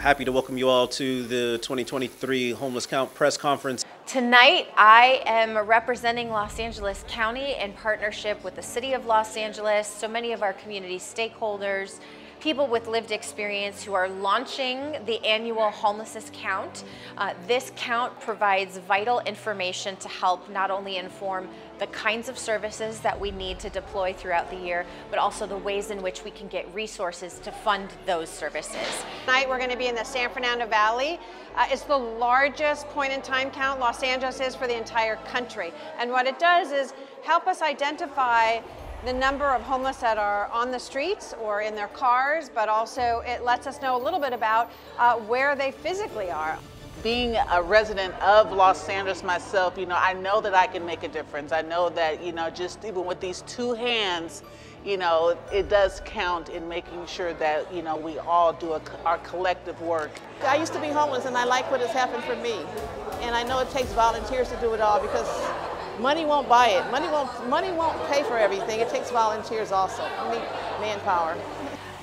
happy to welcome you all to the 2023 Homeless Count press conference. Tonight, I am representing Los Angeles County in partnership with the City of Los Angeles, so many of our community stakeholders, people with lived experience who are launching the annual homelessness count. Uh, this count provides vital information to help not only inform the kinds of services that we need to deploy throughout the year, but also the ways in which we can get resources to fund those services. Tonight we're going to be in the San Fernando Valley. Uh, it's the largest point in time count Los Angeles is for the entire country. And what it does is help us identify the number of homeless that are on the streets or in their cars, but also it lets us know a little bit about uh, where they physically are. Being a resident of Los Angeles myself, you know, I know that I can make a difference. I know that, you know, just even with these two hands, you know, it does count in making sure that, you know, we all do a, our collective work. I used to be homeless and I like what has happened for me. And I know it takes volunteers to do it all because Money won't buy it. Money won't, money won't pay for everything. It takes volunteers also. We need manpower.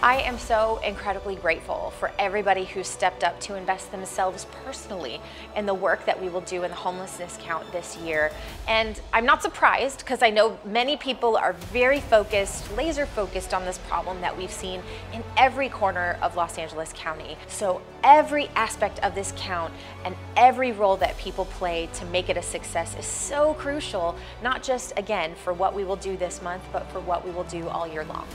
I am so incredibly grateful for everybody who stepped up to invest themselves personally in the work that we will do in the homelessness count this year. And I'm not surprised because I know many people are very focused, laser focused on this problem that we've seen in every corner of Los Angeles County. So every aspect of this count and every role that people play to make it a success is so crucial, not just again for what we will do this month, but for what we will do all year long.